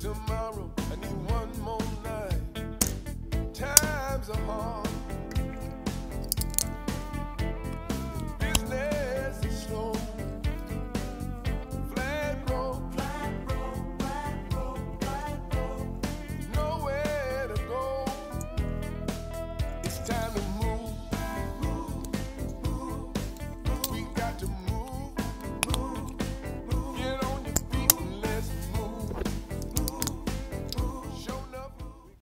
tomorrow. I need one more night. Times are hard.